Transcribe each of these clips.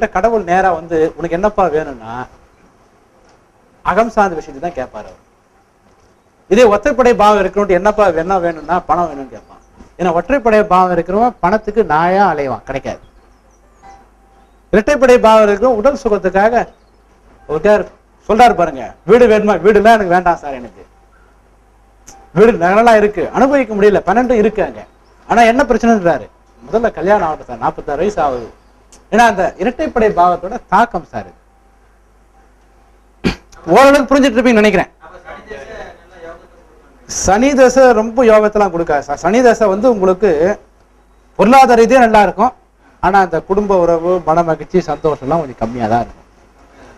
உங்ககிட்ட கடவுள் நேரா வந்து உனக்கு என்னப்பா வேணும்னா அகம் சார்ந்த விஷயத்தை தான் கேட்பாரு அவர். இதே ஒற்றைப்படை பாவம் இருக்கணும் என்னப்பா என்ன வேணும்னா பணம் வேணும்னு கேட்பான் ஏன்னா ஒற்றைப்படை பாவம் இருக்கிறவன் பணத்துக்கு நாயா அலைவான் கிடைக்காது. இரட்டைப்படை பாவம் இருக்கிறோம் உடல் சுகத்துக்காக ஒருத்தர் சொல்றாரு பாருங்க வீடு வேணுமா? வீடுலாம் எனக்கு வேண்டாம் சார் எனக்கு. வீடு நல்லா இருக்கு அனுபவிக்க முடியல பன்னெண்டும் இருக்கு அங்க. ஆனா என்ன பிரச்சனைன்றாரு? முதல்ல கல்யாணம் ஆகட்டும் சார் நாற்பத்தாறு வயசு ஆகுது. ஏன்னா அந்த இரட்டைப்படை பாவத்தோட தாக்கம் சார் ஓரளவுக்கு புரிஞ்சுட்டு இருப்பீங்கன்னு நினைக்கிறேன். சனி தசை ரொம்ப யோகத்தெல்லாம் கொடுக்காது சார் சனி தசை வந்து உங்களுக்கு பொருளாதார ரீதியாக நல்லா இருக்கும். ஆனா அந்த குடும்ப உறவு மன மகிழ்ச்சி சந்தோஷம்லாம் கொஞ்சம் கம்மியாக தான் இருக்கும்.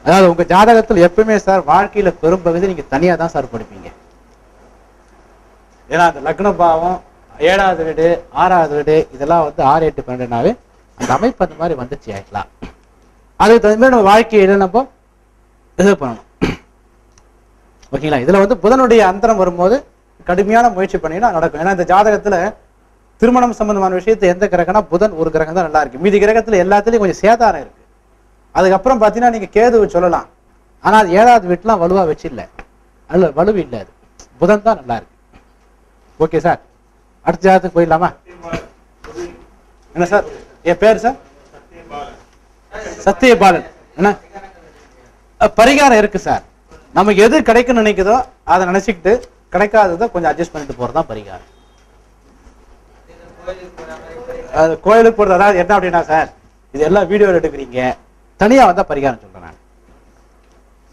அதாவது உங்கள் ஜாதகத்தில் எப்பவுமே சார் வாழ்க்கையில் பெரும்பகுதி நீங்கள் தனியாக தான் சார் படிப்பீங்க ஏன்னா அந்த லக்ன பாவம் ஏழாவது வீடு ஆறாவது வீடு இதெல்லாம் வந்து ஆறு எட்டு பன்னெண்டுனாவே அந்த அமைப்பு அந்த மாதிரி வந்துச்சு ஆயிக்கலாம் அதுக்கு தகுந்த மாதிரி நம்ம வாழ்க்கையில நம்ம இது பண்ணணும். ஓகேங்களா? இதுல வந்து புதனுடைய அந்தரம் வரும்போது கடுமையான முயற்சி பண்ணிங்கன்னா நடக்கும். ஏன்னா இந்த ஜாதகத்துல திருமணம் சம்பந்தமான விஷயத்தை எந்த கிரகம்னா புதன் ஒரு கிரகம் தான் நல்லா இருக்கு. மீதி கிரகத்துல எல்லாத்துலயும் கொஞ்சம் சேதாரம் இருக்கு. அதுக்கப்புறம் பார்த்தீங்கன்னா நீங்க கேதுவை சொல்லலாம். ஆனா அது ஏழாவது வீட்டுலாம் வலுவா வச்சு இல்ல அல்ல வலுவு இல்லை அது. புதன் தான் நல்லா இருக்கு. Okay sir. அடுத்த ஜாதகத்துக்கு போயிடலாமா? என்ன சார்? என் பேர் சார் சத்தியபாலன் என்ன? பரிகாரம் இருக்கு சார் நமக்கு எது கிடைக்கும்னு நினைக்குதோ அதை நினைச்சுக்கிட்டு கிடைக்காததை கொஞ்சம் அட்ஜஸ்ட் பண்ணிட்டு போறது தான் பரிகாரம். அது கோயிலுக்கு போறது அதாவது என்ன அப்படின்னா சார் இது எல்லாம் வீடியோ எடுக்கிறீங்க. தனியா வந்தா பரிகாரம் சொல்றேன் நான்.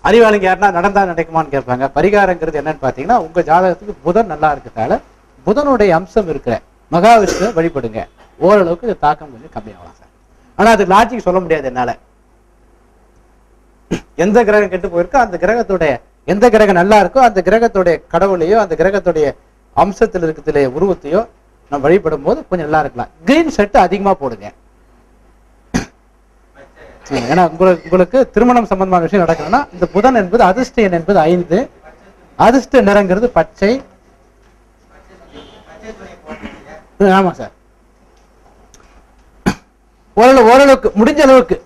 அறிவாளிங்க யாருன்னா நடந்தா நடக்குமான்னு கேட்பாங்க. பரிகாரங்கிறது என்னன்னு பாத்தீங்கன்னா உங்க ஜாதகத்துக்கு புதன் நல்லா இருக்கிறதால புதனுடைய அம்சம் இருக்கிற மகாவிஷ்ணு வழிபடுங்க. ஓரளவுக்கு இந்த தாக்கம் கொஞ்சம் கம்மியாகலாம் சார். ஆனா அது லாஜிக் சொல்ல முடியாது என்னால. எந்த கிரகம் கெட்டு போயிருக்கோ அந்த கிரகத்துடைய எந்த கிரகம் நல்லா இருக்கோ அந்த கிரகத்துடைய கடவுளையோ அந்த கிரகத்துடைய அம்சத்தில் இருக்கிறதுல உருவத்தையோ நம்ம வழிபடும் போது கொஞ்சம் நல்லா இருக்கலாம். கிரீன் ஷர்ட் அதிகமா போடுங்க. ஏன்னா உங்களுக்கு உங்களுக்கு திருமணம் சம்பந்தமான விஷயம் நடக்கணும்னா இந்த புதன் என்பது அதிர்ஷ்ட எண் என்பது ஐந்து. அதிர்ஷ்ட நிறங்கிறது பச்சை. ஆமாம் ஆமா சார். ஓரளவு ஓரளவுக்கு முடிஞ்ச அளவுக்கு.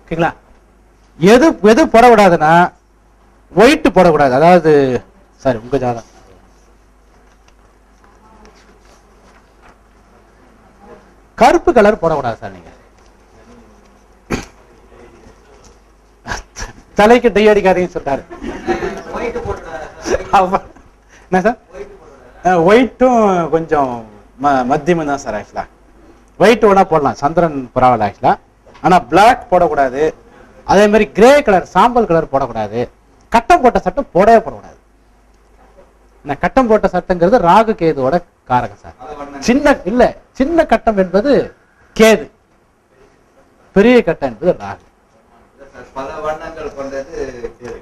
ஓகேங்களா? எது எது போடக்கூடாதுன்னா ஒயிட் போடக்கூடாது. அதாவது சாரி உங்க ஜாதகம். கருப்பு கலர் போடக்கூடாது சார் நீங்க. தலைக்கு டை அடிக்காதீங்கன்னு சொல்றாரு. என்ன சார்? ஒயிட்டும் கொஞ்சம் ம தான் சார் ஆக்சுவலா ஒயிட் வேணா போடலாம். சந்திரன் பரவாயில்ல ஆக்சுவலா ஆனா Black போடக்கூடாது. அதே மாதிரி கிரே கலர் சாம்பல் கலர் போடக்கூடாது. கட்டம் போட்ட சட்டம் போடவே போடக்கூடாது. இந்த கட்டம் போட்ட சட்டங்கிறது ராகு கேதுவோட காரகம் சார். சின்ன இல்ல சின்ன கட்டம் என்பது கேது. பெரிய கட்டம் என்பது ராகு. பல வண்ணங்கள் கொண்டது கேது.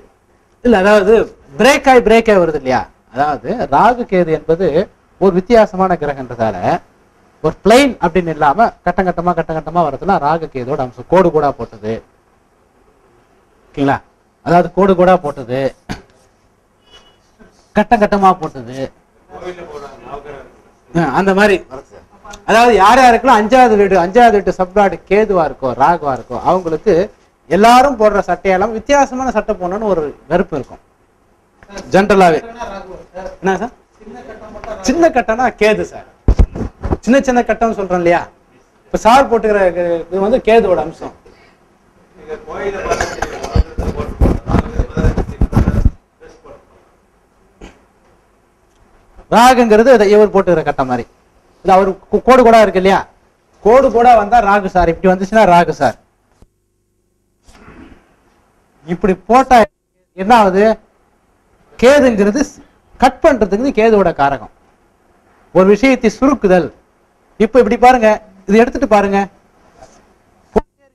இல்ல அதாவது பிரேக் ஆகி பிரேக் ஆகி வருது இல்லையா? அதாவது ராகு கேது என்பது ஒரு வித்தியாசமான கிரகன்றதால ஒரு பிளைன் அப்படின்னு இல்லாம கட்டம் கட்டமா கட்டம் கட்டமா வரதுலாம் ராகு கேதோட அம்சம். கோடு கூட போட்டது. ஓகேங்களா? அதாவது கோடு கூடா போட்டது. கட்டம் கட்டமா போட்டது. அந்த மாதிரி. அதாவது யார் யாருக்கெல்லாம் அஞ்சாவது வீடு அஞ்சாவது வீட்டு சப்ளாடு கேதுவா இருக்கோ ராகுவா இருக்கோ அவங்களுக்கு எல்லாரும் போடுற சட்டையெல்லாம் வித்தியாசமான சட்டை போடணும்னு ஒரு வெறுப்பு இருக்கும். ஜென்ரலாவே என்ன சார்? சின்ன கட்டம்னா கேது சார். சின்ன சின்ன கட்டம் சொல்றேன் இல்லையா? இப்ப சார் போட்டுக்கிற இது வந்து கேதுவோட அம்சம். ராகுங்கிறது இதை இவர் போட்டுக்கிற கட்டம் மாதிரி. இது அவர் கோடு கூட இருக்கு இல்லையா? கோடு கூட வந்தா ராகு சார். இப்படி வந்துச்சுன்னா ராகு சார். இப்படி போட்டா என்ன ஆகுது? கேதுங்கிறது கட் பண்றதுக்கு கேதுவோட காரகம். ஒரு விஷயத்தை சுருக்குதல். இப்ப இப்படி பாருங்க இது எடுத்துட்டு பாருங்க.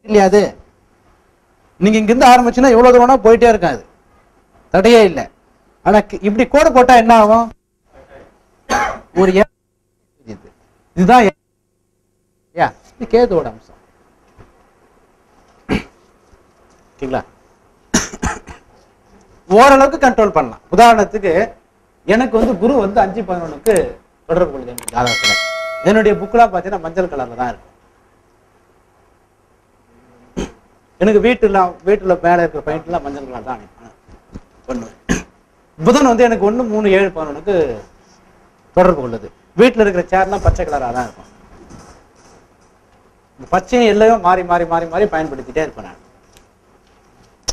இல்லையா அது? நீங்க இங்க இருந்து ஆரம்பிச்சுன்னா எவ்வளவு தூரம்னா போயிட்டே இருக்காது தடையே இல்லை. ஆனா இப்படி கோடு போட்டா என்ன ஆகும்? ஒரு இதுதான் யா, கேதுவோட அம்சம். ஓகேங்களா? ஓரளவுக்கு கண்ட்ரோல் பண்ணலாம். உதாரணத்துக்கு எனக்கு வந்து குரு வந்து அஞ்சு பதினொன்னுக்கு தொடர்பு கொள்ளுது என் ஜாதகத்தில். என்னுடைய புக்கெலாம் பார்த்தீங்கன்னா மஞ்சள் கலரில் தான் இருக்கும். எனக்கு வீட்டுலாம் வீட்டில் மேலே இருக்கிற பெயிண்ட்லாம் மஞ்சள் கலர் தான் பண்ணுவேன் புதன் வந்து எனக்கு ஒன்று மூணு ஏழு பதினொன்றுக்கு தொடர்பு கொள்ளுது. வீட்டில் இருக்கிற சேர்லாம் பச்சை கலராக தான் இருக்கும். இந்த பச்சையும் எல்லையும் மாறி மாறி மாறி மாறி பயன்படுத்திட்டே இருப்பேன் நான்.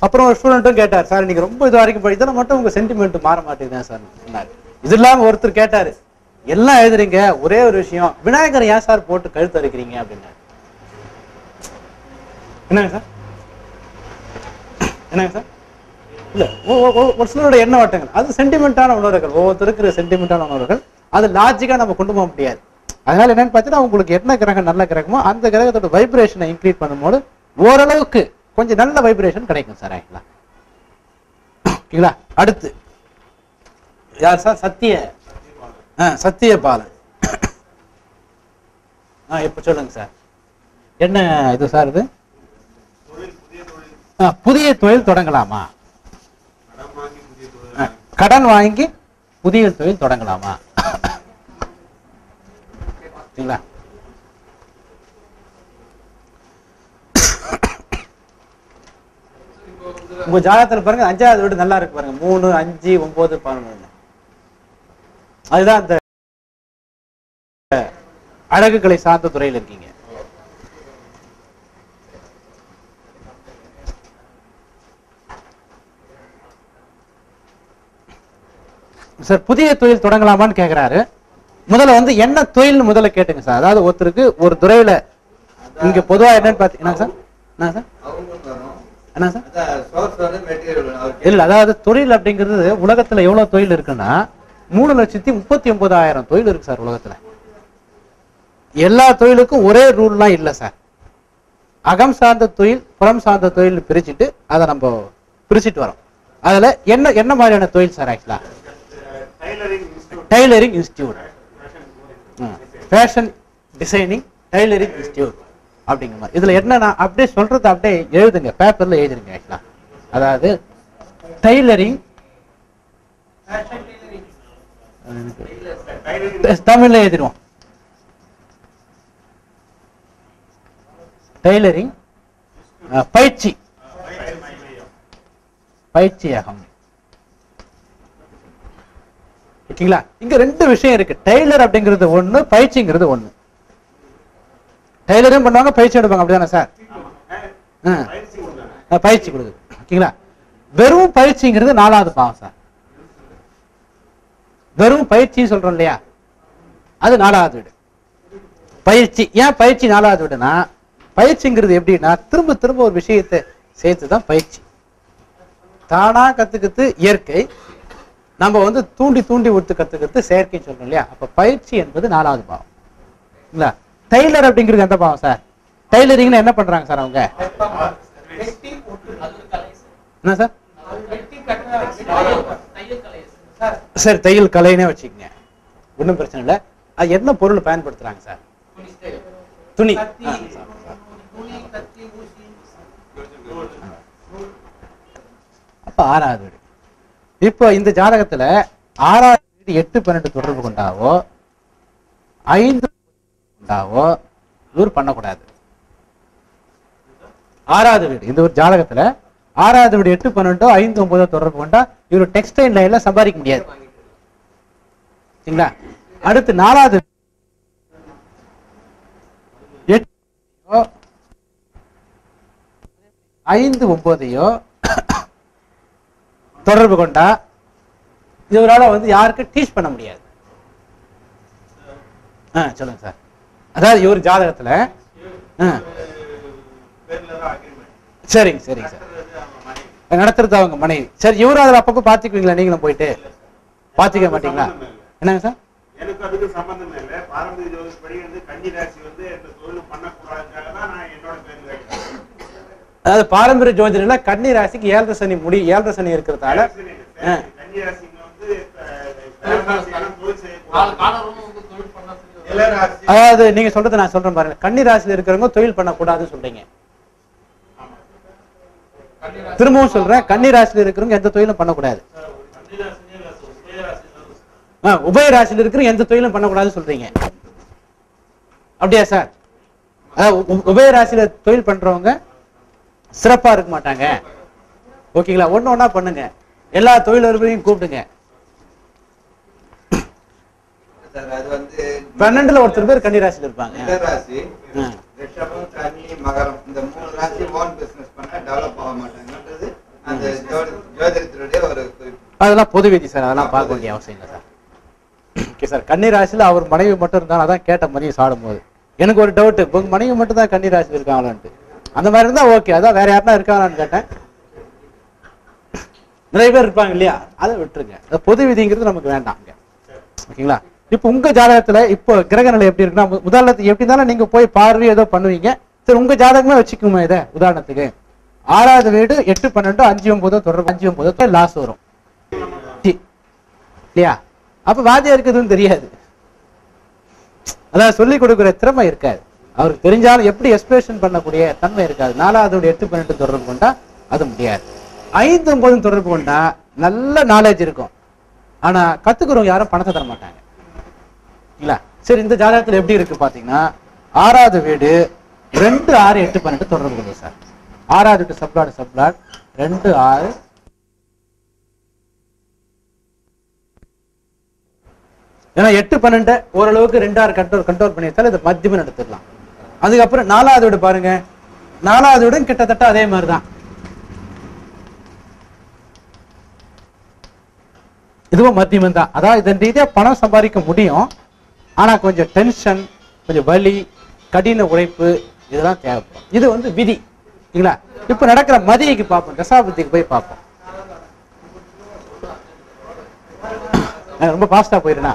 அப்புறம் ஒரு ஸ்டூடெண்ட்டும் கேட்டார் சார் நீங்கள் ரொம்ப இது வரைக்கும் படித்தா மட்டும் உங்கள் சென்டிமெண்ட் மாற மாட்டேங்குதான் சார். சொன்னார். இது இல்லாமல் ஒருத்தர் கேட்டார் எல்லாம் எழுதுறீங்க ஒரே ஒரு விஷயம் விநாயகர் ஏன் சார் போட்டு கழுத்து அறுக்கிறீங்க அப்படின்னா என்னங்க சார்? என்னங்க சார்? இல்லை ஒ- ஒரு சிலருடைய எண்ண வட்டங்கள் அது சென்டிமெண்டான உணர்வுகள். ஒவ்வொருத்தருக்கு சென்டிமெண்டான உணர்வுகள். அது லாஜிக்கா நம்ம கொண்டு போக முடியாது. அதனால என்னன்னு பார்த்தீங்கன்னா உங்களுக்கு என்ன கிரகம் நல்ல கிரகமோ அந்த கிரகத்தோட வைப்ரேஷனை இன்க்ரீட் பண்ணும்போது ஓரளவுக்கு கொஞ்சம் நல்ல வைப்ரேஷன் கிடைக்கும் சார். ஆக்சுவலா ஓகேங்களா? அடுத்து. யார் சார்? சத்திய சத்தியபாலன். ஆ இப்போ சொல்லுங்க சார். என்ன இது சார் இது? புதிய தொழில் தொடங்கலாமா? கடன் வாங்கி புதிய தொழில் கடன் வாங்கி புதிய தொழில் தொடங்கலாமா? சரிங்களா? உங்க ஜாதகத்தில் பாருங்க அஞ்சாவது வீடு நல்லா இருக்கு பாருங்க. மூணு அஞ்சு ஒன்பது பதினொன்று அதுதான் அந்த அழகுகளை சார்ந்த துறையில் இருக்கீங்க. சார் புதிய தொழில் தொடங்கலாமான்னு கேக்குறாரு. முதல்ல வந்து என்ன தொழில்னு முதல்ல கேட்டுங்க சார். அதாவது ஒருத்தருக்கு ஒரு துறையில இங்க பொதுவா என்னன்னு பாத்தீங்கன்னா சார்? என்ன சார்? என்ன சார்? இல்ல அதாவது தொழில் அப்படிங்கிறது உலகத்துல எவ்வளவு தொழில் இருக்குன்னா மூணு லட்சத்தி முப்பத்தி ஒன்பதாயிரம் தொழில் இருக்கு சார் உலகத்துல. எல்லா தொழிலுக்கும் ஒரே ரூல்லாம் இல்ல சார். அகம் சார்ந்த தொழில் புறம் சார்ந்த தொழில் பிரிச்சுட்டு அதை நம்ம பிரிச்சுட்டு வரோம். அதுல என்ன என்ன மாதிரியான தொழில் sir actually tailoring institute fashion designing tailoring institute அப்படிங்கிற மாதிரி. இதுல என்னன்னா அப்படியே சொல்றது அப்படியே எழுதுங்க. பேப்பர்ல எழுதுங்க ஆக்சுவலா அதாவது டைலரிங் தமிழ்ல எழுதிடுவோம். டெய்லரிங் பயிற்சி. பயிற்சியாகும். ஓகேங்களா? இங்க ரெண்டு விஷயம் இருக்கு. டெய்லர் அப்படிங்கிறது ஒண்ணு பயிற்சிங்கிறது ஒண்ணு. டெய்லரும் பண்ணுவாங்க பயிற்சி எடுப்பாங்க. அப்படிதானே சார்? பயிற்சி கொடுக்குது ஓகேங்களா? வெறும் பயிற்சிங்கிறது நாலாவது பாவம் சார். வெறும் பயிற்சி சொல்றோம் இல்லையா? அது நாலாவது வீடு. பயிற்சி ஏன் பயிற்சி நாலாவது வீடுனா பயிற்சிங்கிறது எப்படின்னா திரும்ப திரும்ப ஒரு விஷயத்தை சேர்த்து தான் பயிற்சி. தானா கத்துக்கிறது இயற்கை நம்ம வந்து தூண்டி தூண்டி விட்டு கத்துக்கிறது செயற்கைன்னு சொல்றோம் இல்லையா? அப்ப பயிற்சி என்பது நாலாவது பாவம். இல்ல டெய்லர் அப்படிங்கிறது எந்த பாவம் சார்? டெய்லரிங்ல என்ன பண்றாங்க சார் அவங்க? என்ன சார்? சரி தையல் கலைனே வச்சுக்கங்க. ஒன்றும் பிரச்சனை இல்லை. அது என்ன பொருள் பயன்படுத்துறாங்க சார்? துணி. அப்ப ஆறாவது வீடு. இப்போ இந்த ஜாதகத்துல ஆறாவது வீடு எட்டு பன்னெண்டு தொடர்பு கொண்டாவோ ஐந்து கொண்டாவோ இவர் பண்ணக்கூடாது. ஆறாவது வீடு இந்த ஒரு ஜாதகத்துல ஆறாவது வீடு எட்டு பன்னெண்டோ ஐந்து ஒன்பதோ தொடர்பு கொண்டா இவர் டெக்ஸ்டைல் லைன்ல சம்பாதிக்க முடியாது. சரிங்களா? அடுத்து நாலாவது எட்டு ஐந்து ஒன்பதையோ தொடர்பு கொண்டா இவரால வந்து யாருக்கும் டீச் பண்ண முடியாது. ஆ சொல்லுங்க சார். அதாவது இவர் ஜாதகத்துல சரிங்க சரிங்க சார். நடத்துறது அவங்க மனைவி. சரி இவரும் அதில் அப்பப்போ பார்த்துக்குவீங்களா நீங்களும் போயிட்டு. பார்த்துக்க மாட்டீங்களா? என்னங்க சார்? எனக்கு அதுக்கு சம்பந்தம் இல்லை. பாரம்பரிய ஜோதிப்படி வந்து கன்னி ராசி வந்து இந்த தொழில் பண்ணக்கூடாதுக்காக தான் நான் என்னோட அதாவது பாரம்பரிய ஜோதிடர்ல கன்னி ராசிக்கு ஏழரை சனி முடி ஏழரை சனி இருக்கிறதால. கன்னி ராசிங்க வந்து அஹ், பேரராசியெல்லாம் தொழில் செய்யக்கூடாது எல்லா ராசி அதாவது நீங்க சொல்றது நான் சொல்றேன் பாருங்க. கன்னி ராசியில இருக்கிறவங்க தொழில் பண்ணக்கூடாதுன்னு சொல்றீங்க. திரும்பவும் சொல்றேன் கன்னி ராசியில இருக்கிறவங்க எந்த தொழிலும் பண்ணக்கூடாது. உபய ராசியில இருக்கிற எந்த தொழிலும் பண்ணக்கூடாதுன்னு சொல்றீங்க. அப்படியா சார்? உபய ராசியில தொழில் பண்றவங்க சிறப்பா இருக்க மாட்டாங்க. ஓகேங்களா? ஒண்ணு ஒண்ணா பண்ணுங்க. எல்லா தொழிலதிபரையும் கூப்பிடுங்க. பன்னெண்டுல ஒருத்தர் பேர் கன்னிராசியில் இருப்பாங்க. டெவலப் ஆக மாட்டாங்கன்றது அந்த ஜோதிடத்தினுடைய ஒரு குறிப்பு. அதெல்லாம் பொது விதி சார் அதெல்லாம் பார்க்க வேண்டிய அவசியம் இல்லை சார். ஓகே சார் கன்னி ராசியில் அவர் மனைவி மட்டும் இருந்தாலும் அதான் கேட்ட மதியம் சாடும் போது எனக்கு ஒரு டவுட் உங்க மனைவி மட்டும் தான் கன்னி ராசியில் இருக்காங்களான்ட்டு. அந்த மாதிரி இருந்தா ஓகே அதான் வேற யாருனா இருக்காங்களான்னு கேட்டேன். நிறைய பேர் இருப்பாங்க இல்லையா? அதை விட்டுருங்க. பொது விதிங்கிறது நமக்கு வேண்டாம் ஓகேங்களா? இப்போ உங்க ஜாதகத்துல இப்போ கிரக நிலை எப்படி இருக்குன்னா உதாரணத்துக்கு எப்படி இருந்தாலும் நீங்க போய் பார்வை ஏதோ பண்ணுவீங்க. சரி உங்க ஜாதகமே வச்சுக்குமா இதை உதாரணத்துக்கு. ஆறாவது வீடு எட்டு பன்னெண்டு அஞ்சு ஒன்பதோ தொடர்பு அஞ்சு ஒன்பதோ லாஸ் வரும். டி. இல்லையா? அப்ப வாத்தியாருக்கு இருக்குதுன்னு தெரியாது. அதான் சொல்லிக் கொடுக்குற திறமை இருக்காது. அவருக்கு தெரிஞ்சாலும் எப்படி எக்ஸ்பிரஷன் பண்ணக்கூடிய தன்மை இருக்காது. நாலாவது எட்டு பன்னெண்டு தொடர்பு கொண்டா அது முடியாது. ஐந்து ஒன்பதும் தொடர்பு கொண்டா நல்ல நாலேஜ் இருக்கும். ஆனா கத்துக்கிறவங்க யாரும் பணத்தை தர மாட்டாங்க. இல்ல? சரி இந்த ஜாதகத்துல எப்படி இருக்கு பாத்தீங்கன்னா ஆறாவது வீடு ரெண்டு ஆறு எட்டு பன்னெண்டு தொடர்பு கொண்டு சார். ஆறாவது வீட்டு சப்ளாட் சப்ளாட். ரெண்டு ஆறு. ஏன்னா எட்டு பன்னெண்டு ஓரளவுக்கு ரெண்டாறு கண்ட்ரோல் கண்ட்ரோல் பண்ணியிருந்தாலும் இதை மத்தியமே எடுத்துடலாம் அதுக்கப்புறம் நாலாவது விட பாருங்க. நாலாவது வீடும் கிட்டத்தட்ட அதே மாதிரி தான் இதுவும் மத்தியமம் தான். அதாவது இதன் ரீதியாக பணம் சம்பாதிக்க முடியும். ஆனா கொஞ்சம் டென்ஷன் கொஞ்சம் வலி கடின உழைப்பு இதெல்லாம் தேவைப்படும். இது வந்து விதி. சரிங்களா இப்ப நடக்கிற மதியைக்கு பார்ப்போம். தசாபதிக்கு போய் பார்ப்போம். ரொம்ப ஃபாஸ்டா போயிருந்தா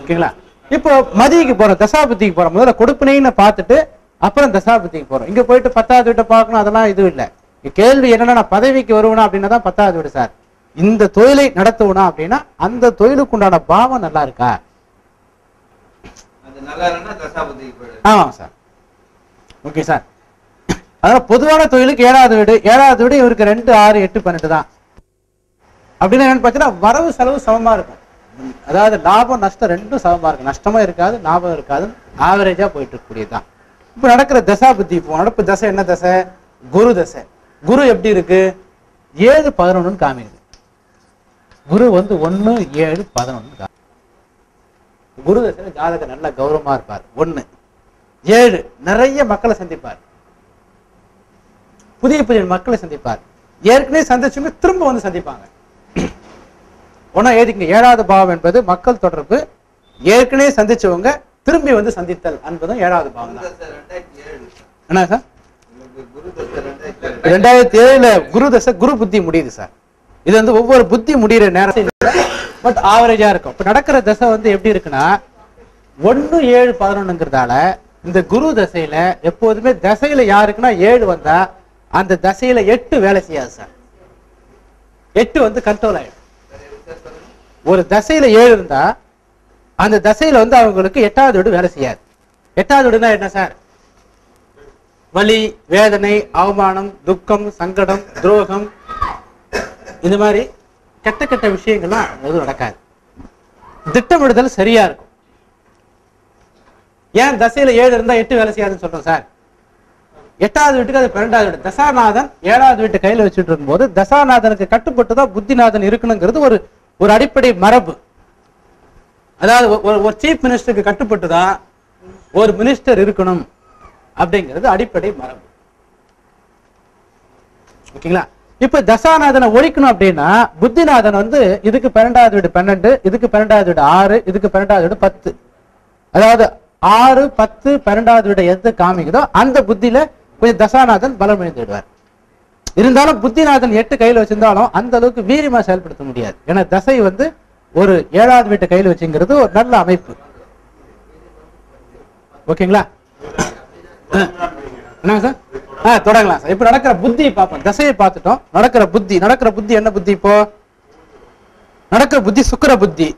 ஓகேங்களா? இப்போ மதியக்கு போறோம் தசாபதிக்கு போறோம். முதல்ல கொடுப்பினைன்னு பார்த்துட்டு அப்புறம் தசாபதிக்கு போறோம். இங்க போயிட்டு பத்தாவது வீட்டை பார்க்கணும் அதெல்லாம் இது இல்லை. கேள்வி என்னன்னா நான் பதவிக்கு வருவேனா அப்படின்னா தான் பத்தாவது வீடு சார். இந்த தொழிலை நடத்துவனா அப்படின்னா அந்த தொழிலுக்கு உண்டான பாவம் நல்லா இருக்கா? ஆமாம் சார். ஓகே சார் அதனால பொதுவான தொழிலுக்கு ஏழாவது வீடு ஏழாவது வீடு இவருக்கு ரெண்டு ஆறு எட்டு பன்னெண்டு தான். அப்படின்னு என்னன்னு பார்த்தீங்கன்னா வரவு செலவு சமமா இருக்கும். அதாவது லாபம் நஷ்டம் ரெண்டும் சமமா இருக்கும். நஷ்டமும் இருக்காது லாபம் இருக்காது. ஆவரேஜா போயிட்டு இருக்கக்கூடியதுதான் இப்போ நடக்கிற தசா புத்தி இப்போ நடப்பு தசை என்ன தசை? குரு தசை. குரு எப்படி இருக்கு? ஏழு பதினொன்னு காமிக்குது. குரு வந்து ஒண்ணு ஏழு பதினொன்னு காமி குரு தசையில ஜாதகம் நல்ல கௌரவமா இருப்பார். ஒண்ணு. ஏழு நிறைய மக்களை சந்திப்பார். புதிய புதிய மக்களை சந்திப்பார். ஏற்கனவே சந்திச்சவங்க திரும்ப வந்து சந்திப்பாங்க. ஒன்னா எழுதிக்கங்க ஏழாவது பாவம் என்பது மக்கள் தொடர்பு. ஏற்கனவே சந்திச்சவங்க திரும்பி வந்து சந்தித்தல் என்பதும் ஏழாவது பாவம் தான். என்ன சார்? ரெண்டாயிரத்தி ஏழுல குரு தசை குரு புத்தி முடியுது சார். இது வந்து ஒவ்வொரு புத்தி முடியிற நேரத்தையும் பட் ஆவரேஜா இருக்கும். இப்ப நடக்கிற தசை வந்து எப்படி இருக்குன்னா ஒண்ணு ஏழு பதினொன்னுங்கிறதால இந்த குரு தசையில எப்போதுமே தசையில யாருக்குன்னா ஏழு வந்தா அந்த தசையில எட்டு வேலை செய்யாது சார். எட்டு வந்து கண்ட்ரோல் ஆயிடும். ஒரு தசையில ஏழு இருந்தா அந்த தசையில வந்து அவங்களுக்கு எட்டாவது வீடு வேலை செய்யாது. எட்டாவது வீடுனா என்ன சார்? வலி வேதனை அவமானம் துக்கம் சங்கடம் துரோகம் இந்த மாதிரி கெட்ட கெட்ட விஷயங்கள்லாம் எதுவும் நடக்காது. திட்டமிடுதல் சரியா இருக்கும். ஏன் தசையில ஏழு இருந்தா எட்டு வேலை செய்யாதுன்னு சொல்றோம் சார்? எட்டாவது வீட்டுக்கு அது பன்னெண்டாவது வீடு. தசாநாதன் ஏழாவது வீட்டு கையில வச்சுட்டு இருக்கும்போது தசாநாதனுக்கு கட்டுப்பட்டு தான் புத்திநாதன் இருக்கணுங்கிறது ஒரு ஒரு அடிப்படை மரபு. அதாவது ஒரு ஒரு சீஃப் மினிஸ்டருக்கு கட்டுப்பட்டு தான் ஒரு மினிஸ்டர் இருக்கணும் அப்படிங்கிறது அடிப்படை மரபு. ஓகேங்களா? இப்ப தசாநாதனை ஒழிக்கணும் அப்படின்னா புத்திநாதன் வந்து இதுக்கு பன்னெண்டாவது வீடு பன்னெண்டு இதுக்கு பன்னெண்டாவது வீடு ஆறு இதுக்கு பன்னெண்டாவது வீடு பத்து. அதாவது ஆறு பத்து பன்னெண்டாவது விட எது காமிக்குதோ அந்த புத்தியில கொஞ்சம் தசாநாதன் பலம் விடுவார் இருந்தாலும் புத்திநாதன் எட்டு கையில வச்சிருந்தாலும் அந்த அளவுக்கு வீரியமா செயல்படுத்த முடியாது. ஏன்னா தசை வந்து ஒரு ஏழாவது வீட்டு கையில வச்சுங்கிறது ஒரு நல்ல அமைப்பு. ஓகேங்களா? என்ன சார்? ஆ தொடங்கலாம் சார். இப்ப நடக்கிற புத்தியை பார்ப்போம். தசையை பார்த்துட்டோம். நடக்கிற புத்தி. நடக்கிற புத்தி என்ன புத்தி இப்போ? நடக்கிற புத்தி சுக்கிர புத்தி.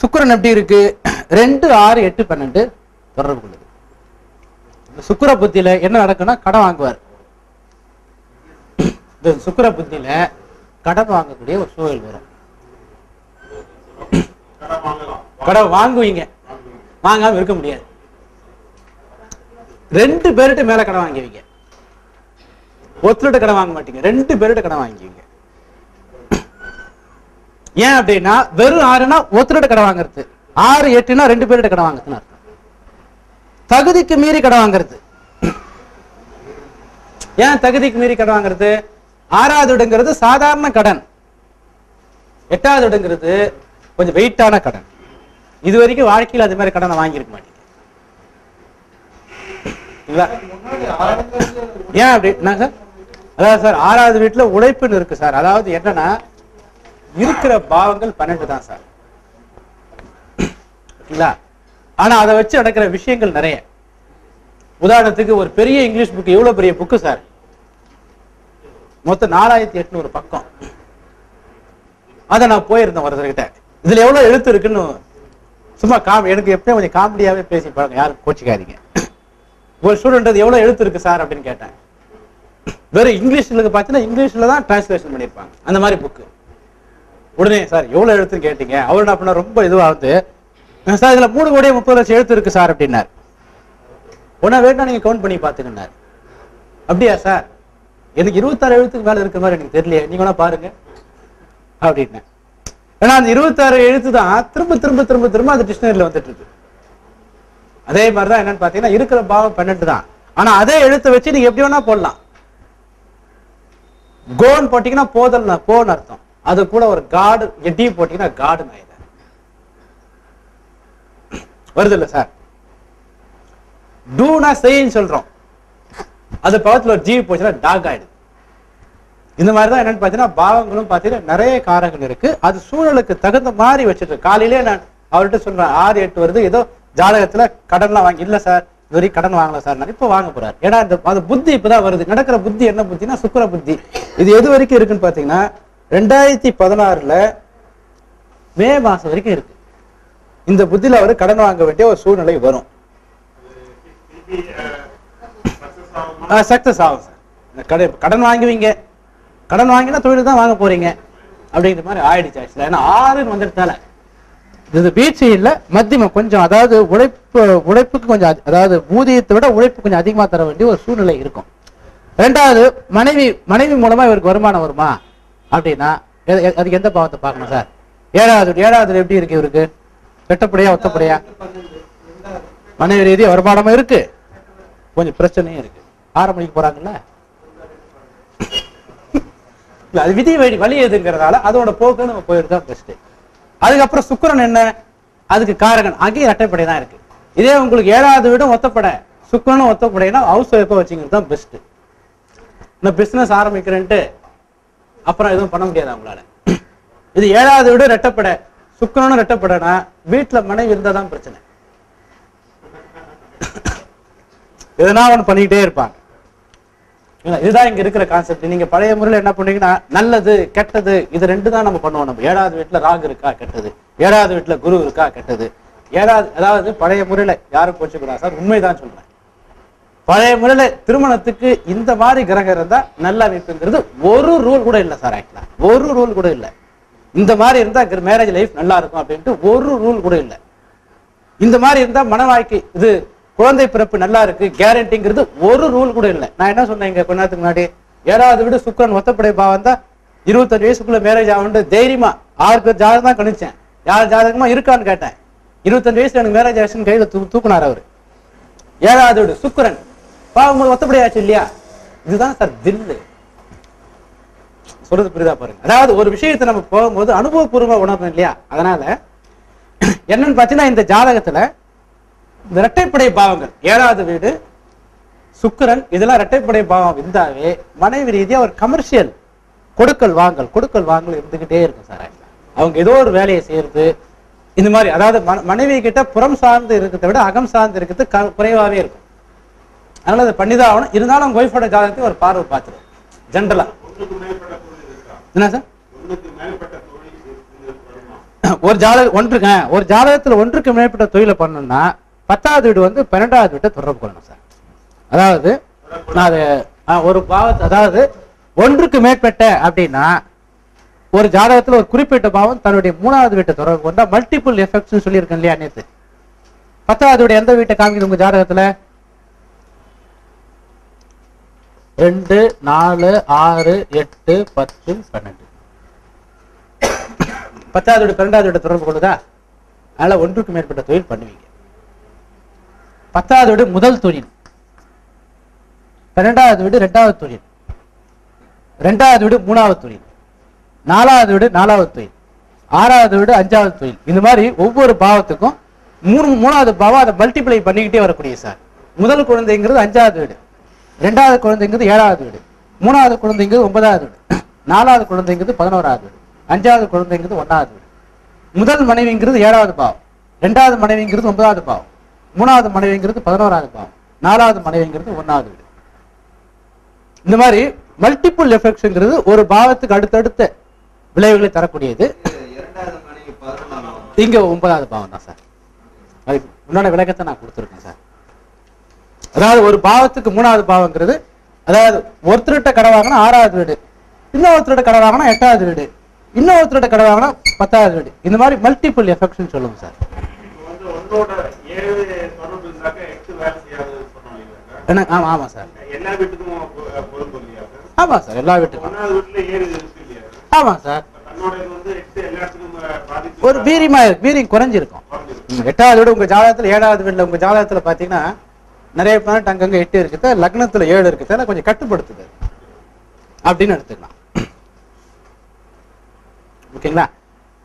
சுக்கிரன் எப்படி இருக்கு? ரெண்டு ஆறு எட்டு பன்னெண்டு. தொடர்பு கொள்ளுது. இந்த சுக்கிர புத்தியில என்ன நடக்கும்னா கடன் வாங்குவார். இந்த சுக்கிர புத்தியில கடன் வாங்கக்கூடிய ஒரு சூழல் வரும். கடன் வாங்குவீங்க. வாங்காம இருக்க முடியாது. ரெண்டு பேருட்டு மேல கடன் வாங்குவீங்க ஒத்துலிட்ட கடன் வாங்க மாட்டீங்க. ரெண்டு பேருட்டு கடன் வாங்குவீங்க ஏன் அப்படின்னா வெறும் ஆறுனா ஒருத்தர்கிட்ட கடன் வாங்குறது. ஆறு எட்டுனா ரெண்டு பேருட்டு கடன் வாங்குறதுனா தகுதிக்கு மீறி கடன் வாங்குறது. ஏன் தகுதிக்கு மீறி கடன் வாங்குறது? ஆறாவது இடங்கிறது சாதாரண கடன். எட்டாவது இடங்கிறது கொஞ்சம் வெயிட்டான கடன். இது வரைக்கும் வாழ்க்கையில் அது மாதிரி கடனை வாங்கியிருக்க மாட்டேங்க ஏன் அப்படி? என்ன சார்? அதாவது சார் ஆறாவது வீட்டுல உழைப்புன்னு இருக்கு சார். அதாவது என்னன்னா இருக்கிற பாவங்கள் பன்னெண்டு தான் சார். ஓகேங்களா ஆனா அதை வச்சு நடக்கிற விஷயங்கள் நிறைய. உதாரணத்துக்கு ஒரு பெரிய இங்கிலீஷ் புக்கு எவ்வளவு பெரிய புக்கு சார் மொத்தம் நாலாயிரத்தி எட்நூறு பக்கம். அதை நான் போயிருந்தேன் ஒருத்தர்கிட்ட இதுல எவ்வளவு எழுத்து இருக்குன்னு சும்மா காம் எனக்கு எப்பயும் கொஞ்சம் காமெடியாவே பேசி பழங்க யாரும் கோச்சிக்காதீங்க. ஒரு ஸ்டூடெண்ட் அது எவ்வளவு எழுத்து இருக்கு சார் அப்படின்னு கேட்டேன். வெறும் இங்கிலீஷ்ல பார்த்தீங்கன்னா இங்கிலீஷ்ல தான் டிரான்ஸ்லேஷன் பண்ணியிருப்பாங்க. அந்த மாதிரி புக்கு உடனே சார் எவ்வளவு எழுத்துன்னு கேட்டீங்க. அவர் என்ன பண்ண ரொம்ப இதுவாக வந்து சார் இதுல மூணு கோடியே முப்பது லட்சம் எழுத்து இருக்கு சார் அப்படின்னார். உடனே வேணா நீங்க கவுண்ட் பண்ணி பாத்துக்கினார் அப்படியா சார்? எனக்கு இருபத்தாறு எழுத்துக்கு மேல இருக்கிற மாதிரி எனக்கு தெரியலையே. நீங்க வேணா பாருங்க. அப்படின்னேன். ஏன்னா அந்த இருபத்தாறு எழுத்து தான் திரும்ப திரும்ப திரும்ப திரும்ப அந்த டிக்ஷனரியில வந்துட்டு இருக்கு. அதே மாதிரிதான் என்னன்னு பாத்தீங்கன்னா இருக்கிற பாவம் பன்னெண்டு தான். ஆனா அதே எழுத்தை வச்சு நீங்க எப்படி வேணா போடலாம். கோன் போட்டீங்கன்னா போதல் போன்னு அர்த்தம். அது கூட ஒரு காடு எட்டி போட்டீங்கன்னா காடுன்னு ஆயிடும் வருது இல்லை சார் டூனா செய்ன்னு சொல்றோம். அது பக்கத்துல ஒரு ஜீவி போச்சுன்னா டாக் ஆயிடுது. இந்த மாதிரி தான் என்னன்னு பார்த்தீங்கன்னா பாவங்களும் பார்த்தீங்கன்னா நிறைய காரங்கள் இருக்கு. அது சூழலுக்கு தகுந்த மாதிரி வச்சுட்டு காலையிலே நான் அவர்கிட்ட சொல்றேன் ஆறு எட்டு வருது. ஏதோ ஜாதகத்துல கடன்லாம் வாங்கி இல்லை சார் இது வரைக்கும் கடன் வாங்கல சார் நான் இப்போ வாங்க போறாரு. ஏன்னா இந்த அது புத்தி இப்பதான் வருது. நடக்கிற புத்தி என்ன புத்தினா சுக்கர புத்தி. இது எது வரைக்கும் இருக்குன்னு பாத்தீங்கன்னா ரெண்டாயிரத்தி பதினாறுல மே மாசம் வரைக்கும் இருக்கு. இந்த புத்தியில் அவர் கடன் வாங்க வேண்டிய ஒரு சூழ்நிலை வரும். சக்சஸ் ஆகும் சார் இந்த கடன் வாங்குவீங்க. கடன் வாங்கினா தொழில் தான் வாங்க போறீங்க. அப்படிங்கிற மாதிரி ஆயிடுச்சு ஆக்சுவலா ஏன்னா ஆறுன்னு வந்துட்டால. இது வீழ்ச்சி இல்ல மத்தியமம் கொஞ்சம் அதாவது உழைப்பு உழைப்புக்கு கொஞ்சம் அதாவது ஊதியத்தை விட உழைப்பு கொஞ்சம் அதிகமாக தர வேண்டிய ஒரு சூழ்நிலை இருக்கும். ரெண்டாவது மனைவி மனைவி மூலமாக இவருக்கு வருமானம் வருமா? அப்படின்னா அதுக்கு எந்த பாவத்தை பார்க்கணும் சார் ஏழாவது ஏழாவது எப்படி இருக்கு இவருக்கு? வெட்டப்படையா ஒத்தப்படையா மனைவி ரீதியா வருமானமும் இருக்கு. கொஞ்சம் பிரச்சனையும் இருக்கு. ஆறு மணிக்கு போறாங்கல்ல? அது விதி வழி வழி எதுங்கிறதால அதோட போக்கு நம்ம போயிட்டு தான் பெஸ்ட் அதுக்கப்புறம் சுக்கரன் என்ன? அதுக்கு காரகன். அங்கேயும் இரட்டைப்படை தான் இருக்கு. இதே உங்களுக்கு ஏழாவது வீடும் ஒத்தப்படை. சுக்கரனும் ஒத்தப்படைனா ஹவுஸ் ஒய்ஃபை வச்சுக்கிறது தான் பெஸ்ட் இந்த பிஸ்னஸ் ஆரம்பிக்கிறேன்ட்டு அப்புறம் எதுவும் பண்ண முடியாது அவங்களால. இது ஏழாவது வீடும் ரெட்டப்படை சுக்கரனும் ரெட்டப்படனா வீட்டில் மனைவி இருந்தால் தான் பிரச்சனை. எதனா ஒண்ணு பண்ணிக்கிட்டே இருப்பாங்க. இதுதான் இங்க இருக்கிற கான்செப்ட் நீங்க பழைய முறையில என்ன பண்ணீங்கன்னா நல்லது கெட்டது இது ரெண்டு தான் நம்ம பண்ணுவோம். நம்ம ஏழாவது வீட்டில் ராகு இருக்கா கெட்டது. ஏழாவது வீட்டில் குரு இருக்கா கெட்டது. ஏழாவது அதாவது பழைய முறையில யாரும் போச்சுக்கூடாது சார் உண்மைதான் சொல்றேன். பழைய முறையில் திருமணத்துக்கு இந்த மாதிரி கிரகம் இருந்தால் நல்ல அமைப்புங்கிறது ஒரு ரூல் கூட இல்லை சார் ஆக்சுவலா ஒரு ரூல் கூட இல்லை. இந்த மாதிரி இருந்தா மேரேஜ் லைஃப் நல்லா இருக்கும் அப்படின்ட்டு ஒரு ரூல் கூட இல்லை. இந்த மாதிரி இருந்தா மன வாழ்க்கை இது குழந்தை பிறப்பு நல்லா இருக்கு கேரண்டிங்கிறது ஒரு ரூல் கூட இல்லை. நான் என்ன சொன்னேன் இங்க கொஞ்ச நேரத்துக்கு முன்னாடி? ஏழாவது வீடு சுக்கரன் ஒத்தப்படை பாவம் தான் இருபத்தஞ்சு வயசுக்குள்ள மேரேஜ் ஆகும்னு தைரியமா ஆறு பேர் ஜாதகம் தான் கணிச்சேன். யார் ஜாதகமா இருக்கான்னு கேட்டேன். இருபத்தஞ்சு வயசுல எனக்கு மேரேஜ் ஆச்சுன்னு கையில தூ தூக்குனார் அவர். ஏழாவது வீடு சுக்கரன். பாவம் ஒத்தப்படை ஆச்சு இல்லையா? இதுதான் சார் தில்லு. சொல்றது புரிதா பாருங்க. அதாவது ஒரு விஷயத்தை நம்ம போகும்போது அனுபவபூர்வமா உணரணும் இல்லையா? அதனால என்னன்னு பார்த்தீங்கன்னா இந்த ஜாதகத்துல இந்த இரட்டைப்படை பாவங்கள் ஏழாவது வீடு சுக்கிரன் இதெல்லாம் இரட்டைப்படை பாவம் இருந்தாவே மனைவி ரீதியா ஒரு கமர்ஷியல் கொடுக்கல் வாங்கல் கொடுக்கல் வாங்கல் இருந்துகிட்டே இருக்கும் சார். அவங்க ஏதோ ஒரு வேலையை செய்யறது இந்த மாதிரி அதாவது மன- மனைவி கிட்ட புறம் சார்ந்து இருக்கிறத விட அகம் சார்ந்து இருக்கிறது க- குறைவாவே இருக்கும். அதனால அதை பண்ணிதான் ஆகணும். இருந்தாலும் அவங்க ஒய்ஃபோட ஜாதகத்தை ஒரு பார்வை பார்த்துருவோம் ஜென்ரலா ஒண்ணுக்கு மேற்பட்ட தொழில் இருக்கா என்ன சார்? ஒரு ஜாதக ஒன்றுங்க ஒரு ஜாதகத்துல ஒன்றுக்கு மேற்பட்ட தொழிலை பண்ணணும்னா பத்தாவது வீடு வந்து பன்னெண்டாவது வீட்டை தொடர்பு கொள்ளணும் சார். அதாவது நான் அது ஒரு பாவத்தை அதாவது ஒன்றுக்கு மேற்பட்ட அப்படின்னா ஒரு ஜாதகத்துல ஒரு குறிப்பிட்ட பாவம் தன்னுடைய மூணாவது வீட்டை தொடர்பு கொண்டா மல்டிபிள் எஃபெக்ட்ஸ் சொல்லியிருக்கேன் இல்லையா நேத்து. பத்தாவது வீடு எந்த வீட்டை காமிக்குது உங்க ஜாதகத்துல? ரெண்டு நாலு ஆறு எட்டு பத்து பன்னெண்டு. பத்தாவது வீடு பன்னெண்டாவது வீடு தொடர்பு கொள்ளுதா? அதனால ஒன்றுக்கு மேற்பட்ட தொழில் பண்ணுவீங்க. பத்தாவது வீடு முதல் தொழில். பன்னெண்டாவது வீடு ரெண்டாவது தொழில். ரெண்டாவது வீடு மூணாவது தொழில். நாலாவது வீடு நாலாவது தொழில். ஆறாவது வீடு அஞ்சாவது தொழில். இந்த மாதிரி ஒவ்வொரு பாவத்துக்கும் மூணு மூணாவது பாவம் அதை மல்டிப்ளை பண்ணிக்கிட்டே வரக்கூடிய சார். முதல் குழந்தைங்கிறது அஞ்சாவது வீடு. ரெண்டாவது குழந்தைங்கிறது ஏழாவது வீடு. மூணாவது குழந்தைங்கிறது ஒன்பதாவது வீடு. நாலாவது குழந்தைங்கிறது பதினோராவது வீடு. அஞ்சாவது குழந்தைங்கிறது ஒன்றாவது வீடு. முதல் மனைவிங்கிறது ஏழாவது பாவம். ரெண்டாவது மனைவிங்கிறது ஒன்பதாவது பாவம். மூணாவது மனைவிங்கிறது பதினோராவது பாவம். நாலாவது மனைவிங்கிறது ஒன்றாவது வீடு. இந்த மாதிரி மல்டிபிள் எஃபெக்ட்ஸ்ங்கிறது ஒரு பாவத்துக்கு அடுத்தடுத்த விளைவுகளை தரக்கூடியது. இது இங்க ஒன்பதாவது பாவம் தான் சார். அதுக்கு உண்டான விளக்கத்தை நான் கொடுத்துருக்கேன் சார். அதாவது ஒரு பாவத்துக்கு மூணாவது பாவங்கிறது அதாவது ஒருத்தர்கிட்ட கடை வாங்கினா ஆறாவது வீடு இன்னொருத்தரோட கடை வாங்கினா எட்டாவது வீடு இன்னொருத்தரோட கடை வாங்கினா பத்தாவது வீடு. இந்த மாதிரி மல்டிபிள் எஃபெக்ட்ஸ்னு சொல்லுங்க சார். என்ன ஆமா ஆமா சார். எல்லா வீட்டுக்கும் சார் ஆமா சார் எல்லா வீட்டுக்கும். ஆமா சார். ஒரு வீரியமா இருக்கு வீரியம் குறைஞ்சிருக்கும். எட்டாவது வீடு உங்க ஜாதகத்துல ஏழாவது வீடுல உங்க ஜாதகத்துல பாத்தீங்கன்னா நிறைய பிளானட் அங்கங்க எட்டு இருக்குது. லக்னத்துல ஏழு இருக்குது. கொஞ்சம் கட்டுப்படுத்துது அப்படின்னு எடுத்துக்கலாம். ஓகேங்களா?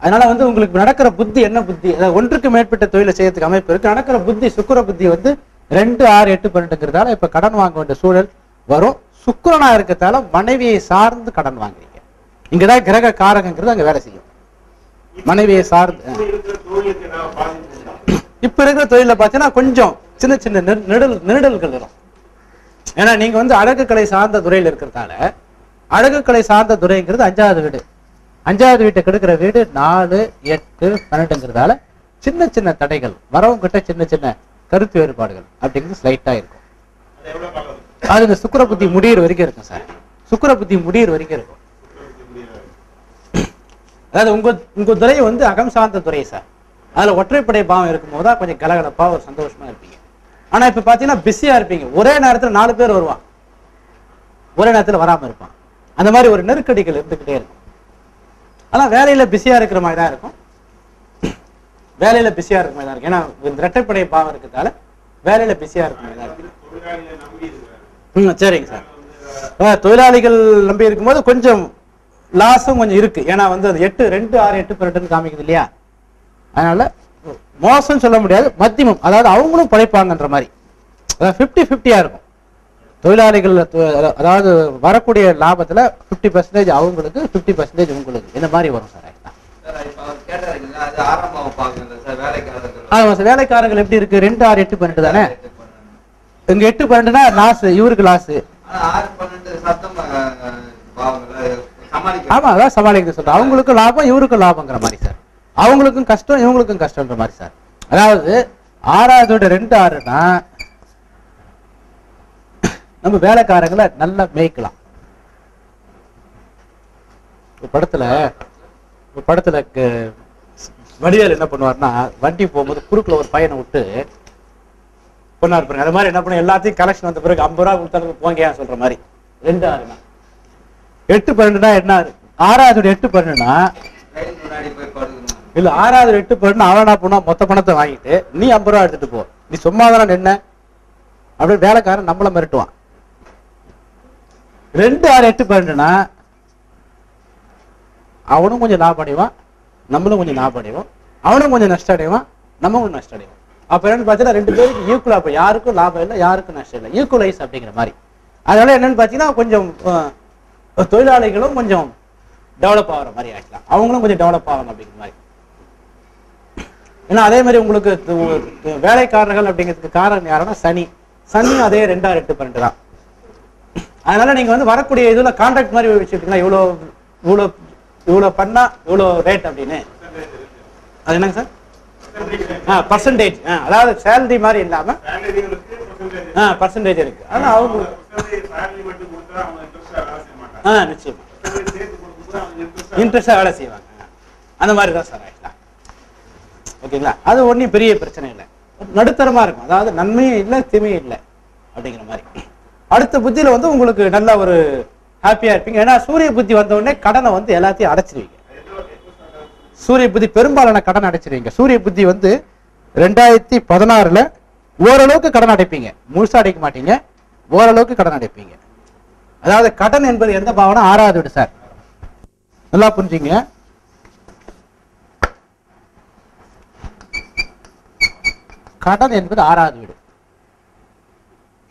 அதனால வந்து உங்களுக்கு நடக்கிற புத்தி என்ன புத்தி? அதாவது ஒன்றுக்கு மேற்பட்ட தொழிலை செய்யறதுக்கு அமைப்பு இருக்கு. நடக்கிற புத்தி சுக்கிர புத்தி வந்து ரெண்டு ஆறு எட்டு பன்னெண்டுங்கிறதால இப்ப கடன் வாங்க வேண்டிய சூழல் வரும். சுக்கரனா இருக்கிறதால மனைவியை சார்ந்து கடன் வாங்குறீங்க. இங்கதான் கிரக காரகங்கிறது அங்க வேலை செய்யும். மனைவியை சார்ந்து இப்ப இருக்கிற தொழில பாத்தீங்கன்னா கொஞ்சம் சின்ன சின்ன நெடல் நெருடல் நெருடல்கள் வரும். ஏன்னா நீங்க வந்து அழகுக்கலை சார்ந்த துறையில இருக்கிறதால அழகுக்கலை சார்ந்த துறைங்கிறது அஞ்சாவது வீடு. அஞ்சாவது வீட்டை கெடுக்கிற வீடு நாலு எட்டு பன்னெண்டுங்கிறதால சின்ன சின்ன தடைகள் வரவங்க கிட்ட சின்ன சின்ன கருத்து வேறுபாடுகள் அப்படிங்கிறது ஸ்லைட்டா இருக்கும். அது இந்த சுக்கர புத்தி முடியிற வரைக்கும் இருக்கும் சார். சுக்கர புத்தி முடியிற வரைக்கும் இருக்கும். அதாவது உங்க உங்க துறை வந்து அகம் சார்ந்த துறை சார். அதில் ஒற்றைப்படை பாவம் இருக்கும்போது தான் கொஞ்சம் கலகலப்பாக ஒரு சந்தோஷமா இருப்பீங்க. ஆனால் இப்போ பார்த்தீங்கன்னா பிஸியா இருப்பீங்க. ஒரே நேரத்தில் நாலு பேர் வருவான். ஒரே நேரத்தில் வராம இருப்பான். அந்த மாதிரி ஒரு நெருக்கடிகள் இருந்துக்கிட்டே இருக்கும். ஆனால் வேலையில் பிஸியா இருக்கிற மாதிரி தான் இருக்கும். வேலையில பிஸியா இருக்கிற மாதிரி தான் இருக்கும். ஏன்னா இந்த இரட்டைப்படை பாவம் இருக்கிறதால வேலையில பிஸியாக இருக்கிற மாதிரி தான் இருக்கும். ம் சரிங்க சார். ஆ, தொழிலாளிகள் நம்பி இருக்கும்போது கொஞ்சம் லாஸும் கொஞ்சம் இருக்கு. ஏன்னா வந்து அது எட்டு ரெண்டு ஆறு எட்டு பன்னெண்டுன்னு காமிக்குது இல்லையா? அதனால மோசம் சொல்ல முடியாது மத்தியமம் அதாவது அவங்களும் படைப்பாங்கன்ற மாதிரி. அதாவது ஃபிஃப்டி ஃபிஃப்டியா இருக்கும். தொழிலாளிகள் அதாவது வரக்கூடிய லாபத்துல ஃபிஃப்டி பர்சன்டேஜ் அவங்களுக்கு ஃபிஃப்டி பர்சன்டேஜ் உங்களுக்கு. இந்த மாதிரி வரும் சார்? actually. சார் வேலைக்காரர்கள். எப்படி இருக்கு? ரெண்டு ஆறு எட்டு பன்னெண்டு தானே. இங்க எட்டு பன்னெண்டுனா லாஸ் இவருக்கு லாஸ் ஆமா அதான் சமாளிக்க சொல்றேன். அவங்களுக்கும் லாபம் இவருக்கும் லாபங்கிற மாதிரி சார். அவங்களுக்கும் கஷ்டம் இவங்களுக்கும் கஷ்டம்ன்ற மாதிரி சார். அதாவது ஆறாவதோட ரெண்டு ஆறுனா நம்ம வேலைக்காரங்களை நல்லா மேய்க்கலாம். படத்துல படத்துல வடிவேல் என்ன பண்ணுவார்னா வண்டி போகும்போது குறுக்குல ஒரு பையனை விட்டு பொண்ணா இருப்பாங்க அது மாதிரி என்ன பண்ண எல்லாத்தையும் கலெக்ஷன் வந்த பிறகு ஐம்பது ரூபா கொடுத்தாலும் போங்க சொல்ற மாதிரி. ரெண்டு ஆறுனா எட்டு பன்னெண்டுனா என்ன ஆறாவது எட்டு பன்னெண்டுனா ரயில் முன்னாடி போய் படுக்கணும் இல்ல ஆறாவது எட்டு பன்னெண்டு அவனா போனா மொத்த பணத்தை வாங்கிட்டு நீ ஐம்பது ரூபா எடுத்துட்டு போ. நீ சும்மா தானே நின்ன வேலைக்காரன் நம்மள மிரட்டுவான். ரெண்டு ஆறு எட்டு பன்னெண்டுனா அவனும் கொஞ்சம் லாபம் அடைவான் நம்மளும் கொஞ்சம் லாபம் அடைவோம். அவனும் கொஞ்சம் நஷ்டம் அடைவான் நம்ம கொஞ்சம் நஷ்டம் அடைவோம். அப்ப என்னன்னு பார்த்தீங்கன்னா ரெண்டு பேருக்கு ஈக்குவலா அப்ப யாருக்கும் லாபம் இல்லை யாருக்கும் நஷ்டம் இல்லை. ஈக்குவலைஸ் அப்படிங்கிற மாதிரி. அதனால என்னன்னு பார்த்தீங்கன்னா கொஞ்சம் தொழிலாளிகளும் கொஞ்சம் டெவலப் ஆகிற மாதிரி ஆக்கலாம் அவங்களும் கொஞ்சம் டெவலப் ஆகணும் அப்படிங்கிற மாதிரி. ஏன்னா அதே மாதிரி உங்களுக்கு வேலைக்காரர்கள் அப்படிங்கிறதுக்கு காரணம் யாருன்னா சனி. சனியும் அதே ரெண்டா எட்டு பன்னெண்டு தான். அதனால நீங்க வந்து வரக்கூடிய இதுல கான்ட்ராக்ட் மாதிரி வச்சுக்கிட்டீங்களா இவ்வளோ இவ்வளோ இவ்வளோ பண்ணா இவ்வளோ ரேட் அப்படின்னு. அது என்னங்க சார்? ஆ பர்சன்டேஜ் அதாவது சேலரி மாதிரி இல்லாம. ஆ பர்சன்டேஜ் இருக்கு. ஆனா அவங்க ஆ நிச்சயமா. இன்ட்ரெஸ்டா வேலை செய்வாங்க. அந்த மாதிரி தான் சார். ஓகேங்களா? அது ஒன்றும் பெரிய பிரச்சனை இல்லை. நடுத்தரமா இருக்கும். அதாவது நன்மையும் இல்லை தீமையும் இல்லை அப்படிங்கிற மாதிரி. அடுத்த புத்தியில வந்து உங்களுக்கு நல்ல ஒரு ஹாப்பியா இருப்பீங்க. ஏன்னா சூரிய புத்தி வந்த உடனே கடனை வந்து எல்லாத்தையும் அடைச்சிருவீங்க. சூரிய புத்தி பெரும்பாலான கடன் அடைச்சிருவீங்க. சூரிய புத்தி வந்து ரெண்டாயிரத்தி பதினாறுல ஓரளவுக்கு கடன் அடைப்பீங்க. முழுசாக அடைக்க மாட்டீங்க. ஓரளவுக்கு கடன் அடைப்பீங்க. அதாவது கடன் என்பது எந்த பாவனை? ஆறாவது வீடு சார். நல்லா புரிஞ்சுங்க கடன் என்பது ஆறாவது வீடு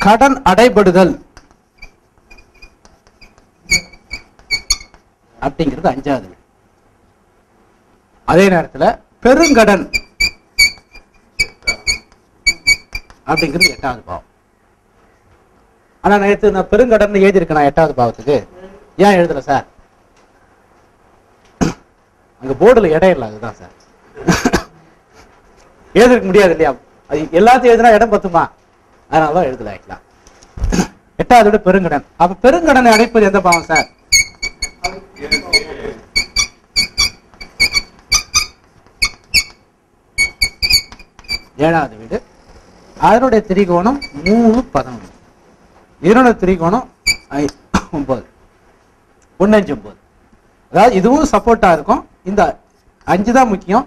கடன் அடைபடுதல் அப்படிங்கிறது அஞ்சாவது வீடு அதே நேரத்துல பெருங்கடன் அப்படிங்கிறது எட்டாவது பாவம். ஆனா நேற்று நான் பெருங்கடன் எழுதியிருக்கேன் நான் எட்டாவது பாவத்துக்கு. ஏன் எழுதல சார்? அங்க போர்டுல இடம் இல்லை அதுதான் சார். எழுதிருக்க முடியாது இல்லையா? எல்லாத்தையும் எழுதினா இடம் பத்துமா? அதனாலதான் எழுதல ஆக்கலாம் எட்டாவது விட பெருங்கடன். அப்ப பெருங்கடனை அடைப்பது எந்த பாவம் சார்? ஏழாவது வீடு. அதனுடைய திரிகோணம் மூணு பதினொன்று. இதனுடைய திரிகோணம் ஒன்பது. ஒன்னஞ்சு ஒன்பது அதாவது இதுவும் சப்போர்ட்டா இருக்கும். இந்த அஞ்சு தான் முக்கியம்.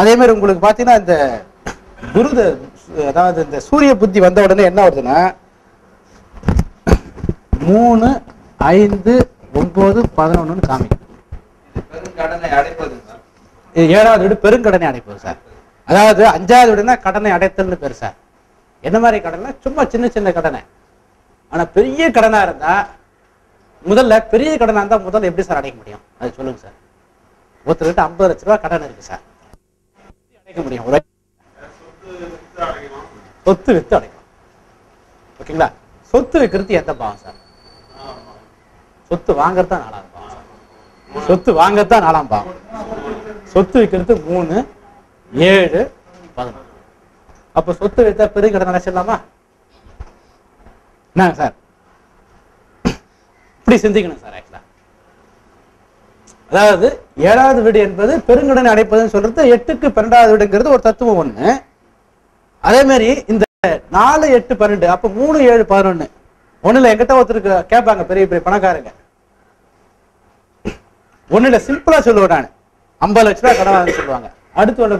அதே மாதிரி உங்களுக்கு பார்த்தீங்கன்னா இந்த குருத அதாவது இந்த சூரிய புத்தி வந்த உடனே என்ன வருதுன்னா மூணு ஐந்து ஒன்பது பதினொன்றுன்னு காமிக்கும். இது பெருங்கடனை இது ஏழாவது வீடு பெருங்கடனை அடைப்பது சார். அதாவது அஞ்சாவது வீடுனா கடனை அடைத்தல்னு பேர் சார். என்ன மாதிரி கடனை சும்மா சின்ன சின்ன கடனை. ஆனா பெரிய கடனா இருந்தா முதல்ல பெரிய கடனா இருந்தா முதல்ல எப்படி சார் அடைக்க முடியும்? அது சொல்லுங்க சார். ஒருத்தர்கிட்ட ஐம்பது லட்ச ரூபாய் கடன் இருக்கு சார். அடைக்க முடியும்? ஒரு சொத்து வித்து அடைக்கலாம் ஓகேங்களா? சொத்து வைக்கிறது எந்த பாவம் சார் சொத்து வாங்கறதுதான் நாலாம் பாவம் சொத்து வாங்கத்தான் நாலாம் பாவம். சொத்து வைக்கிறது மூணு ஏழு பதினொன்று. அப்ப சொத்து வித்தா பெருங்கடன் நினைச்சிடலாமா என்ன சார்? இப்படி சிந்திக்கணும் சார் ஆக்சுவலா அதாவது ஏழாவது வீடு என்பது பெருங்கடன் அடைப்பதுன்னு சொல்றது எட்டுக்கு பன்னெண்டாவது வீடுங்கிறது ஒரு தத்துவம் ஒண்ணு. அதே மாதிரி இந்த நாலு எட்டு பன்னெண்டு அப்ப மூணு ஏழு பதினொன்னு. ஒண்ணுல எங்கிட்ட ஒருத்தருக்கு கேட்பாங்க பெரிய பெரிய பணக்காரங்க. ஒண்ணுல சிம்பிளா சொல்லுவேன் நான். ஐம்பது லட்ச ரூபாய் கடன் வாங்க சொல்லுவாங்க. அடுத்து உள்ள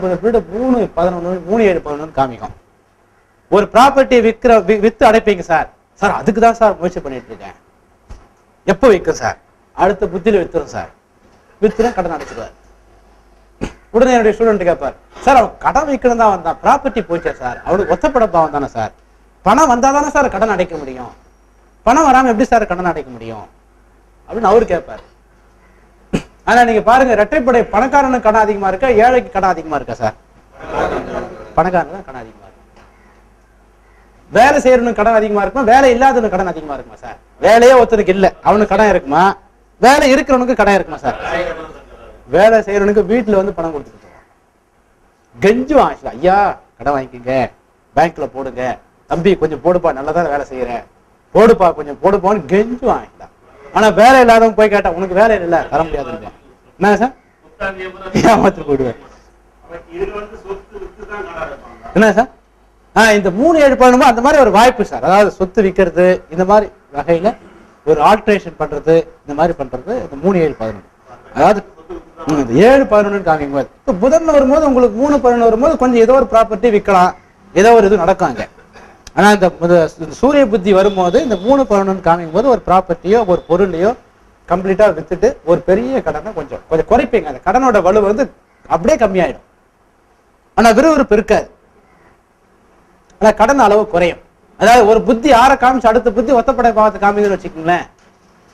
மூணு பதினொன்று மூணு ஏழு பதினொன்று காமிக்கும். ஒரு ப்ராப்பர்ட்டி விற்கிற வித்து அடைப்பீங்க சார். சார் அதுக்கு தான் சார் முயற்சி பண்ணிட்டு இருக்கேன். எப்போ விற்கும் சார்? அடுத்த புத்தியில் வித்துரும் சார். வித்துனா கடன் அடைச்சிடுவார் உடனே என்னுடைய ஸ்டூடெண்ட் கேட்பார் சார் அவன் கடன் வைக்கணும் தான் வந்தான் ப்ராப்பர்ட்டி போச்சே சார். அவனுக்கு ஒத்தப்பட பாவம் தானே சார். பணம் வந்தா தானே சார் கடன் அடைக்க முடியும். பணம் வராம எப்படி சார் கடன் அடைக்க முடியும்? அப்படின்னு அவரு கேட்பார் ஆனா நீங்க பாருங்க ரெட்டைப்படை பணக்காரனுக்கு கடன் அதிகமா இருக்கா ஏழைக்கு கடன் அதிகமா இருக்கா சார்? பணக்காரனுக்கு தான் கடன் அதிகமா இருக்கும் வேலை செய்யறவனுக்கு கடன் அதிகமா இருக்குமா? வேலை இல்லாதவனுக்கு கடன் அதிகமா இருக்குமா சார்? வேலையே ஒருத்தனுக்கு இல்லை அவனுக்கு கடன் இருக்குமா? வேலை இருக்கிறவனுக்கு கடன் இருக்குமா சார்? வேலை செய்யறவனுக்கு வீட்டுல வந்து பணம் கொடுத்துட்டு கெஞ்சும் கெஞ்சுவான் ஐயா கடன் வாங்கிக்கோங்க. பேங்க்ல போடுங்க. தம்பி கொஞ்சம் போடுப்பா நல்லதா வேலை செய்யறேன் போடுப்பா கொஞ்சம் போடுப்பான்னு கெஞ்சுவான் actually. ஆனா வேலை இல்லாதவங்க போய் கேட்டா உனக்கு வேலை இல்ல தர முடியாதுன்னு என்ன சார்? ஏமாத்து போயிடுவேன். என்ன சார்? ஆ இந்த மூணு ஏழு பண்ணணுமோ அந்த மாதிரி ஒரு வாய்ப்பு சார். அதாவது சொத்து விற்கிறது இந்த மாதிரி வகையில ஒரு ஆல்ட்ரேஷன் பண்றது இந்த மாதிரி பண்றது இந்த மூணு ஏழு பதினொன்று அதாவது ஏழு பதினொன்று காமிக்கும் போது இப்போ புதன் வரும்போது உங்களுக்கு மூணு பதினொன்று வரும்போது கொஞ்சம் ஏதோ ஒரு ப்ராப்பர்ட்டி விற்கலாம் ஏதோ ஒரு இது நடக்கும் அங்க. ஆனா இந்த சூரிய புத்தி வரும்போது இந்த மூணு பதினொன்று காமிக்கும் போது ஒரு ப்ராப்பர்ட்டியோ ஒரு பொருளையோ கம்ப்ளீட்டா வித்துட்டு ஒரு பெரிய கடனை கொஞ்சம் கொஞ்சம் குறைப்பீங்க. அந்த கடனோட வலு வந்து அப்படியே கம்மியாயிடும். ஆனா விறுவிறுப்பு இருக்காது ஆனா கடன் அளவு குறையும். அதாவது ஒரு புத்தி ஆற காமிச்சு அடுத்த புத்தி ஒத்தப்படை பாவத்தை காமிதுன்னு வச்சுக்கோங்களேன்.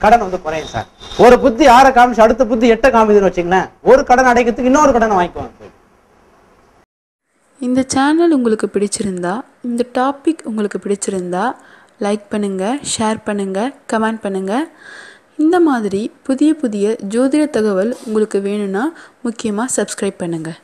கடன் வந்து குறையும் சார். ஒரு புத்தி ஆறை காமிச்சு அடுத்த புத்தி எட்டை காமிதுன்னு வச்சுங்களேன் ஒரு கடன் அடைக்கிறதுக்கு இன்னொரு கடனை வாங்கிக்குவாங்க இந்த சேனல் உங்களுக்கு பிடிச்சிருந்தா இந்த டாபிக் உங்களுக்கு பிடிச்சிருந்தா லைக் பண்ணுங்கள் ஷேர் பண்ணுங்கள் கமெண்ட் பண்ணுங்கள் இந்த மாதிரி புதிய புதிய ஜோதிட தகவல் உங்களுக்கு வேணும்னா முக்கியமாக சப்ஸ்கிரைப் பண்ணுங்கள்